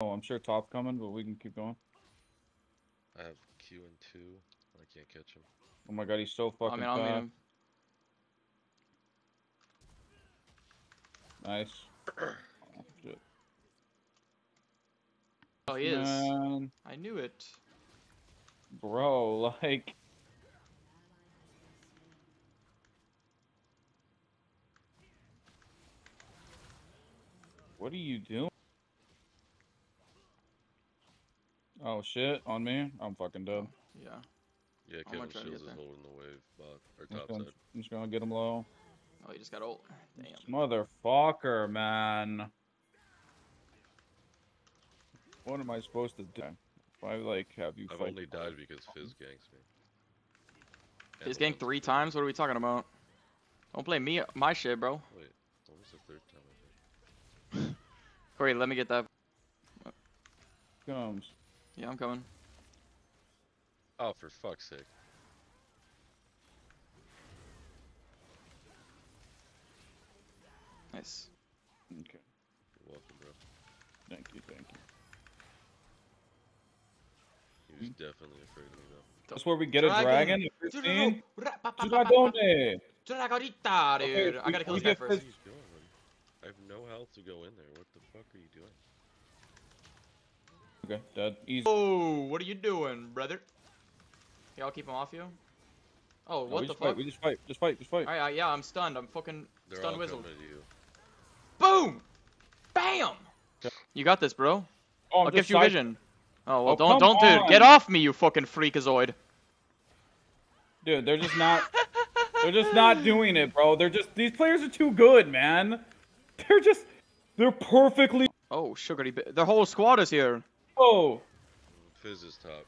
Oh, I'm sure top coming, but we can keep going. I have Q and two. I can't catch him. Oh my god, he's so I fucking mean, I'll meet fast. him. Nice. Oh, shit. Oh, he is. I knew it. bro, like. What are you doing? Oh shit, on me? I'm fucking dead. Yeah. Yeah, I'm Kevin Shields is holding the wave bot or I'm top just, gonna, side. I'm just gonna get him low. Oh, he just got ult. Damn. Motherfucker, man. What am I supposed to do? If I like have you I've fight only died because Fizz ganks me. And His gang three times? What are we talking about? Don't play me, my shit, bro. Wait, it's almost the third time I think. Corey, let me get that. comes. Yeah, I'm coming. Oh, for fuck's sake. Nice. Okay. You're welcome, bro. Thank you, thank you. He was definitely afraid of me though. That's where we get a Dragon. dragon at 15? Dragone! Dragonita, Okay. I gotta kill we this guy first. Where are you going? I have no health to go in there. What the fuck are you doing? Okay, dead. Easy. Oh, what are you doing, brother? Yeah, I'll keep him off you. Oh, what we the just fight, fuck? we just fight, just fight, just fight. Alright, yeah, I'm stunned. I'm fucking They're stunned all whistled. coming to you. Boom! Bam! Okay. You got this, bro. Oh, I'm I'll just give you vision. Oh well, Oh, don't don't dude, get off me, you fucking freakazoid. Dude, they're just not. they're just not doing it, bro. They're just. These players are too good, man. They're just. They're perfectly. Oh, sugary bit. The whole squad is here. Oh, Fizz is top.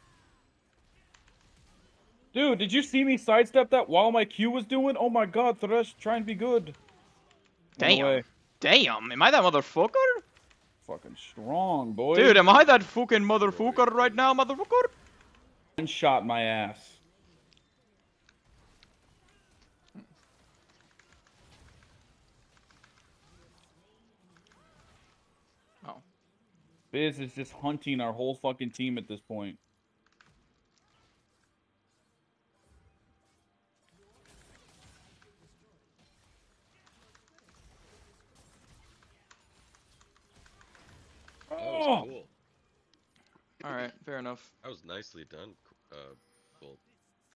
dude, did you see me sidestep that while my Q was doing? Oh my god, Thresh, try and be good. Damn. away. Damn, am I that motherfucker? Fucking strong, boy. Dude, am I that fucking motherfucker right now, motherfucker? One shot my ass. Fizz is just hunting our whole fucking team at this point. That Oh, was cool. Alright, fair enough. That was nicely done, uh, Bolt.